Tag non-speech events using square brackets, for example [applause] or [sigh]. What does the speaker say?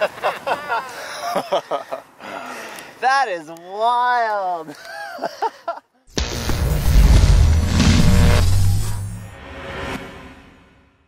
[laughs] that is wild. [laughs]